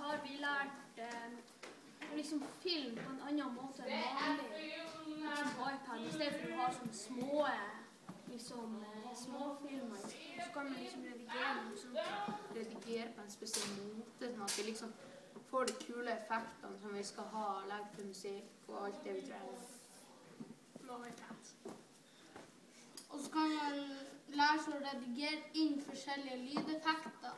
har vi lært eh, liksom film på en annen måte enn vanlig. Liksom på iPad. I stedet for å ha sånne små liksom, eh, småfilmer, så kan man liksom redigere liksom, redigere på en spesiell måte, sånn at vi liksom får de kule effektene som vi skal ha, legge til musikk og alt det vi trenger. Og så kan man lære seg å redigere inn forskjellige lydeffekter.